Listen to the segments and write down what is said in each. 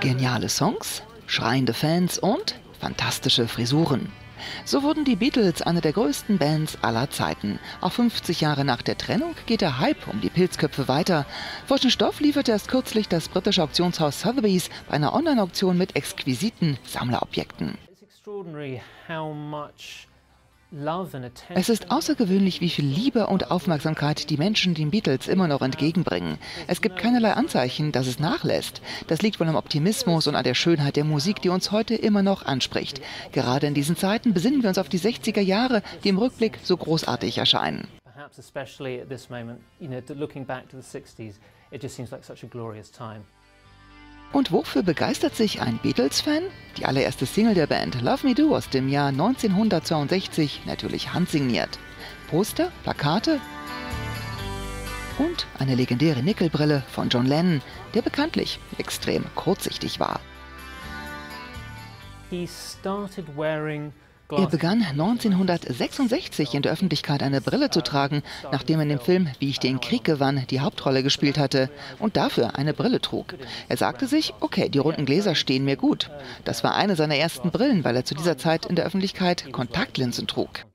Geniale Songs, schreiende Fans und fantastische Frisuren. So wurden die Beatles eine der größten Bands aller Zeiten. Auch 50 Jahre nach der Trennung geht der Hype um die Pilzköpfe weiter. Frischen Stoff lieferte erst kürzlich das britische Auktionshaus Sotheby's bei einer Online-Auktion mit exquisiten Sammlerobjekten. Es ist außergewöhnlich, wie viel Liebe und Aufmerksamkeit die Menschen den Beatles immer noch entgegenbringen. Es gibt keinerlei Anzeichen, dass es nachlässt. Das liegt wohl am Optimismus und an der Schönheit der Musik, die uns heute immer noch anspricht. Gerade in diesen Zeiten besinnen wir uns auf die 60er Jahre, die im Rückblick so großartig erscheinen. It just seems like such a glorious time. Und wofür begeistert sich ein Beatles-Fan? Die allererste Single der Band, Love Me Do aus dem Jahr 1962, natürlich handsigniert. Poster, Plakate und eine legendäre Nickelbrille von John Lennon, der bekanntlich extrem kurzsichtig war. He started wearing er begann 1966 in der Öffentlichkeit eine Brille zu tragen, nachdem er in dem Film Wie ich den Krieg gewann die Hauptrolle gespielt hatte und dafür eine Brille trug. Er sagte sich, okay, die runden Gläser stehen mir gut. Das war eine seiner ersten Brillen, weil er zu dieser Zeit in der Öffentlichkeit Kontaktlinsen trug.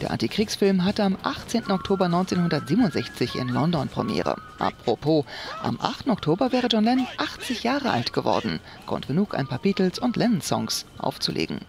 Der Antikriegsfilm hatte am 18. Oktober 1967 in London Premiere. Apropos, am 8. Oktober wäre John Lennon 80 Jahre alt geworden. Grund genug, ein paar Beatles und Lennon-Songs aufzulegen.